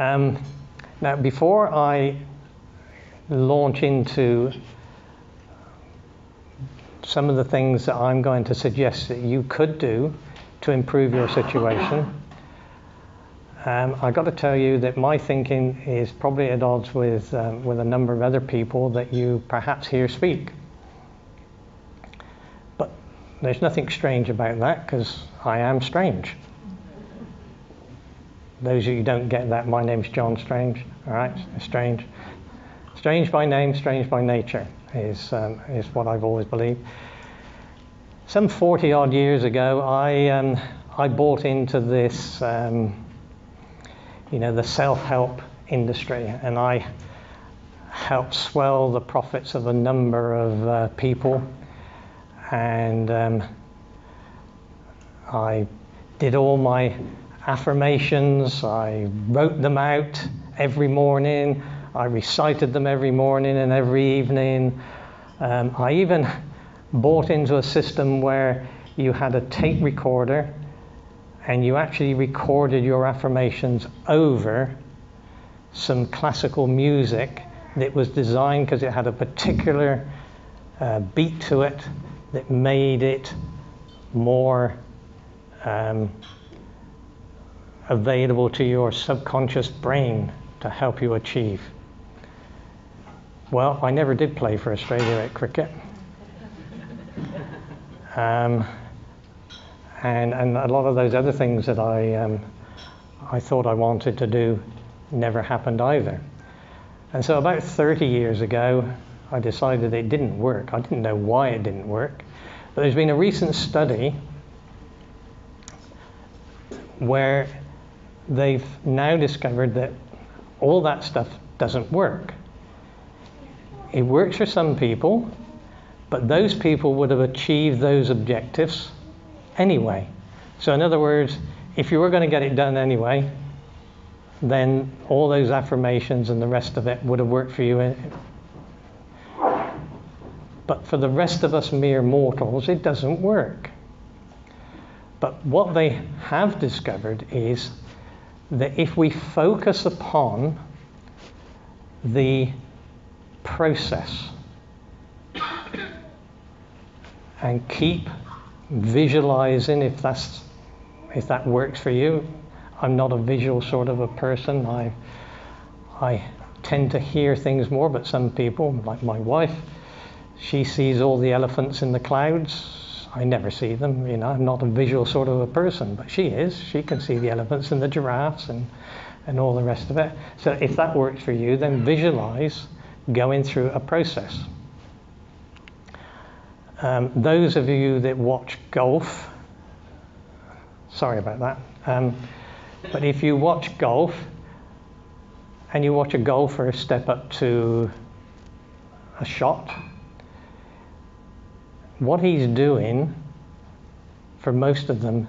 Um, now, before I launch into some of the things that I'm going to suggest that you could do to improve your situation, um, I've got to tell you that my thinking is probably at odds with, um, with a number of other people that you perhaps hear speak. But there's nothing strange about that because I am strange. Those of you who don't get that, my name's John Strange. All right, strange. Strange by name, strange by nature is, um, is what I've always believed. Some 40 odd years ago, I, um, I bought into this, um, you know, the self help industry, and I helped swell the profits of a number of uh, people. And um, I did all my affirmations, I wrote them out every morning, I recited them every morning and every evening. Um, I even bought into a system where you had a tape recorder and you actually recorded your affirmations over some classical music that was designed because it had a particular uh, beat to it that made it more um, available to your subconscious brain to help you achieve. Well, I never did play for Australia at cricket. Um, and, and a lot of those other things that I, um, I thought I wanted to do never happened either. And so about 30 years ago, I decided it didn't work. I didn't know why it didn't work. But there's been a recent study where they've now discovered that all that stuff doesn't work. It works for some people, but those people would have achieved those objectives anyway. So, in other words, if you were going to get it done anyway, then all those affirmations and the rest of it would have worked for you. But for the rest of us mere mortals, it doesn't work. But what they have discovered is that if we focus upon the process and keep visualizing if that's if that works for you i'm not a visual sort of a person. I i tend to hear things more but some people like my wife she sees all the elephants in the clouds i never see them you know i'm not a visual sort of a person but she is she can see the elephants and the giraffes and and all the rest of it. So if that works for you, then visualize going through a process. Um, those of you that watch golf, sorry about that, um, but if you watch golf and you watch a golfer step up to a shot, what he's doing for most of them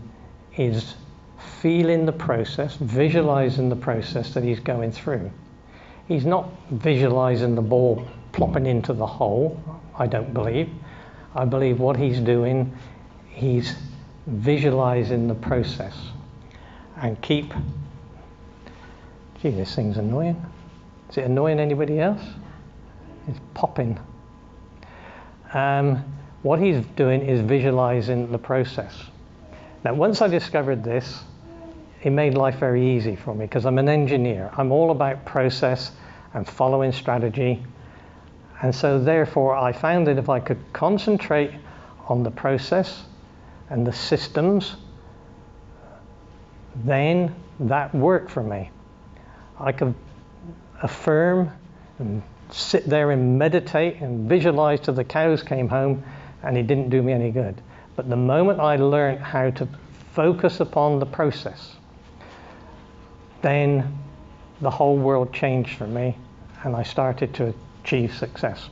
is feeling the process, visualizing the process that he's going through. He's not visualizing the ball plopping into the hole, I don't believe. I believe what he's doing, he's visualizing the process. And keep. Gee, this thing's annoying. Is it annoying anybody else? It's popping. Um, what he's doing is visualizing the process. Now, once I discovered this, it made life very easy for me because I'm an engineer. I'm all about process and following strategy. And so, therefore, I found that if I could concentrate on the process and the systems, then that worked for me. I could affirm and sit there and meditate and visualize till the cows came home, and it didn't do me any good. But the moment I learned how to focus upon the process, then the whole world changed for me and I started to achieve success.